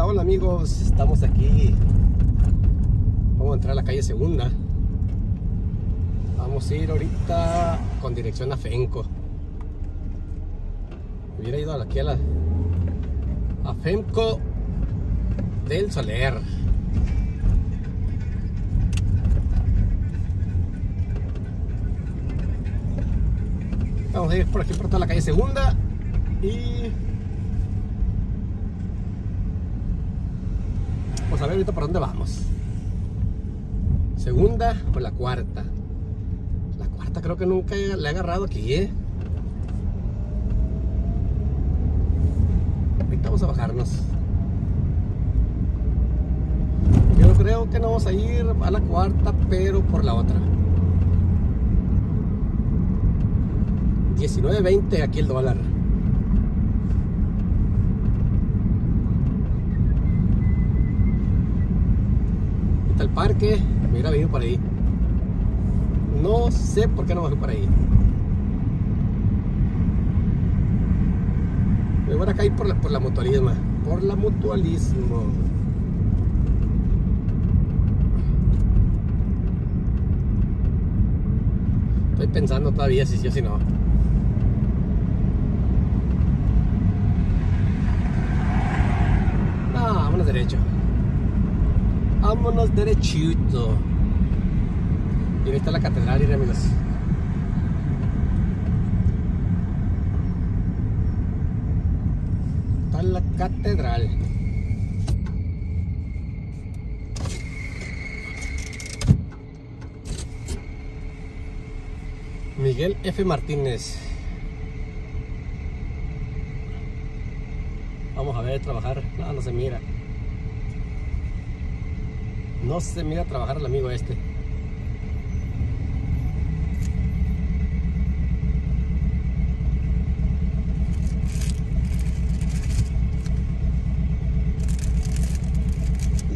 Hola, amigos, estamos aquí. Vamos a entrar a la calle Segunda. Vamos a ir ahorita con dirección a Fenco. Hubiera ido aquí a la a Femco del Soler. Vamos a ir por aquí por toda la calle Segunda y vamos a ver ahorita por dónde vamos. Segunda o la cuarta. La cuarta creo que nunca le he agarrado aquí, ¿eh? Ahorita vamos a bajarnos. Yo creo que no vamos a ir a la cuarta, pero por la otra. 19.20 aquí el dólar. Está el parque, me hubiera venido por ahí. No sé por qué no bajé por ahí. Me voy a caer por la, por la mutualismo. Por la mutualismo. Estoy pensando todavía si sí o si no. No, vámonos derecho. Vámonos derechito. Y ahí está la catedral, y amigos. Está la catedral. Miguel F. Martínez. Vamos a ver trabajar. No, no se mira. No se mira trabajar el amigo este.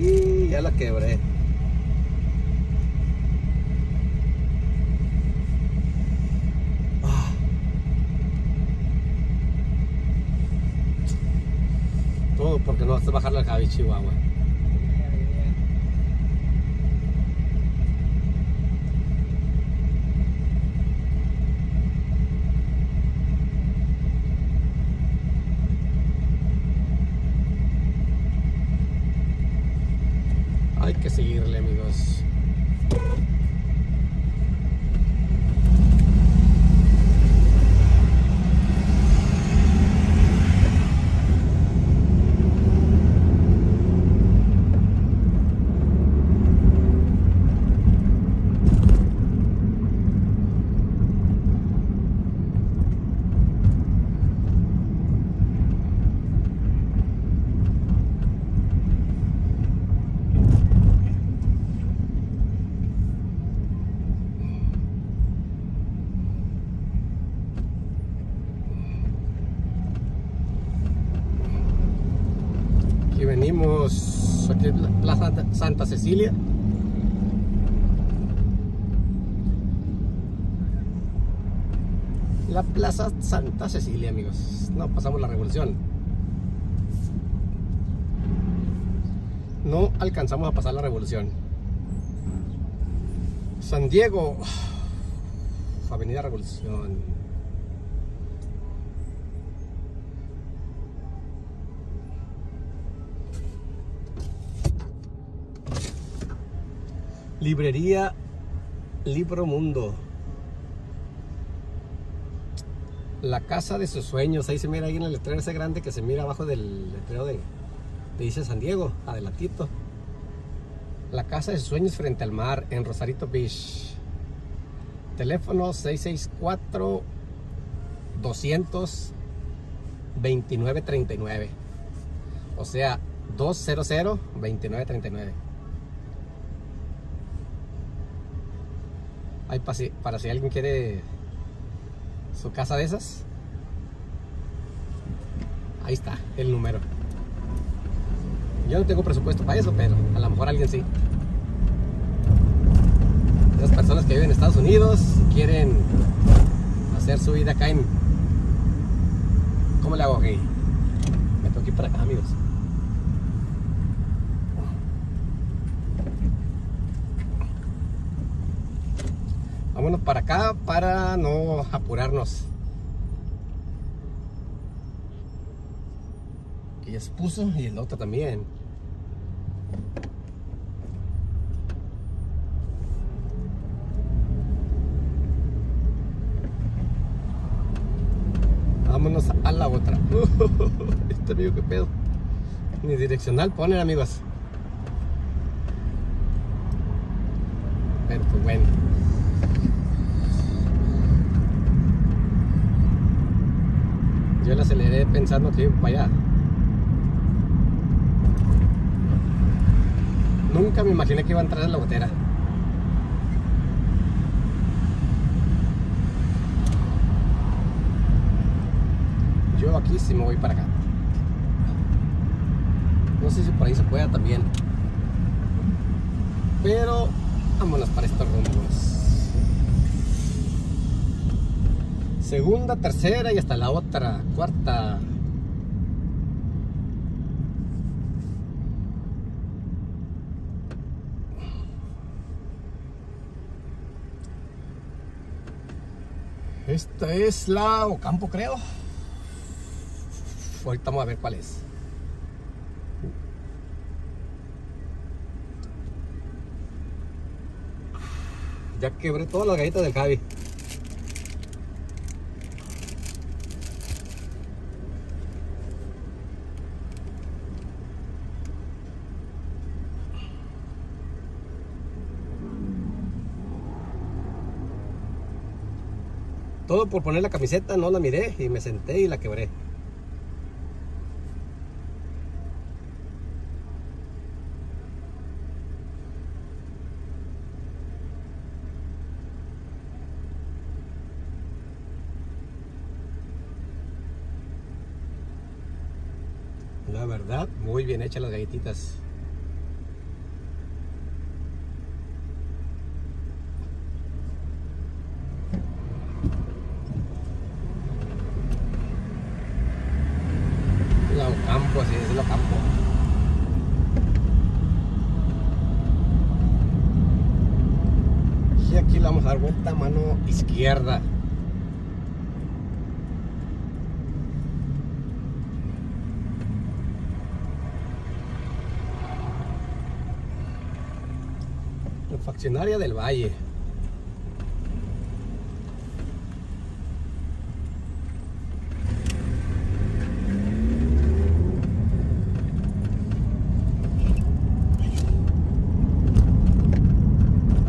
Y ya la quebré. Ah. Todo porque no vas a bajar la Javi Chihuahua. Hay que seguirle, amigos. Venimos, aquí la Plaza Santa Cecilia. La Plaza Santa Cecilia, amigos. No pasamos la revolución. No alcanzamos a pasar la revolución. San Diego, Avenida Revolución. Librería Libro Mundo. La casa de sus sueños. Ahí se mira ahí en el letrero ese grande que se mira abajo del letrero de, de San Diego, adelantito. La casa de sus sueños frente al mar en Rosarito Beach. Teléfono 664 200 2939. O sea, 200 2939. Hay para si, para si alguien quiere su casa de esas. Ahí está el número. Yo no tengo presupuesto para eso, pero a lo mejor alguien sí. Las personas que viven en Estados Unidos quieren hacer su vida acá en... ¿Cómo le hago aquí? Me tengo que ir para acá, amigos. Vámonos para acá para no apurarnos. Y ya se puso y el otro también. Vámonos a la otra. este amigo, qué pedo. Ni direccional ponen, amigos. Pero pues bueno. Yo la aceleré pensando que iba para allá. Nunca me imaginé que iba a entrar en la botera. Yo aquí sí me voy para acá. No sé si por ahí se pueda también. Pero vámonos para estos rumbos. Segunda, tercera y hasta la otra, cuarta. Esta es la Ocampo, creo. Ahorita vamos a ver cuál es. Ya quebré todas las galletas del Javi. Todo por poner la camiseta, no la miré y me senté y la quebré. La verdad, muy bien hechas las galletitas. La Ocampo. Y aquí le vamos a dar vuelta mano izquierda. Faccionaria del Valle.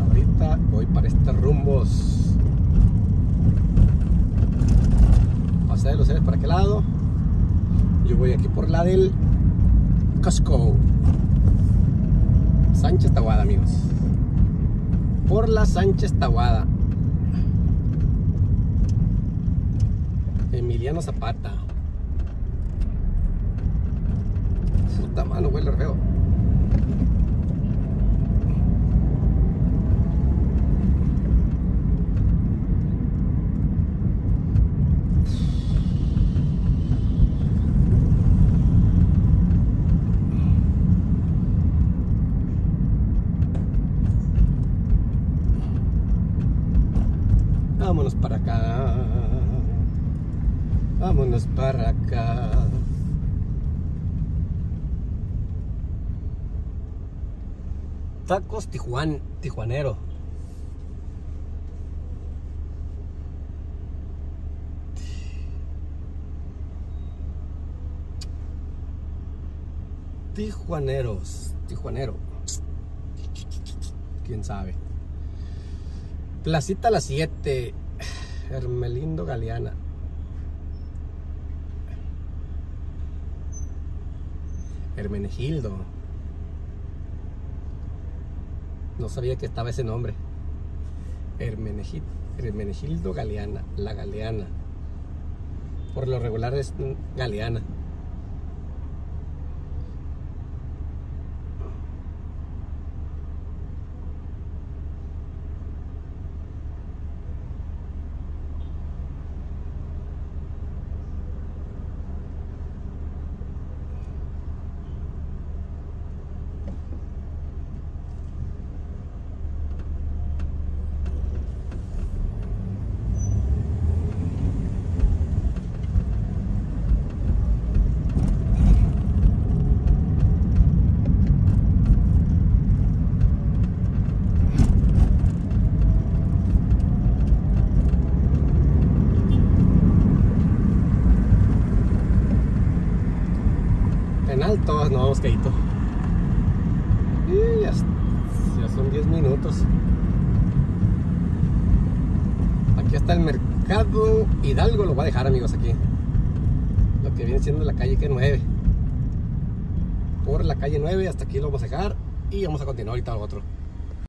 Ahorita voy para estos rumbos. Pasé de los seres para qué lado. Yo voy aquí por la del Costco. Sánchez Taguada, amigos por la Sánchez Taguada. Emiliano Zapata. Puta mano, huele feo. Vámonos para acá. Vámonos para acá. Tacos Tijuan, Tijuanero. Tijuaneros, Tijuanero. ¿Quién sabe? Placita las 7, Hermelindo Galeana. Hermenegildo. No sabía que estaba ese nombre. Hermenegildo, Galeana, la Galeana. Por lo regular es Galeana. Alto, no vamos caído. Y ya, ya son 10 minutos. Aquí está el mercado Hidalgo, lo voy a dejar amigos aquí. Lo que viene siendo la calle que 9. Por la calle 9 hasta aquí lo vamos a dejar y vamos a continuar ahorita al otro.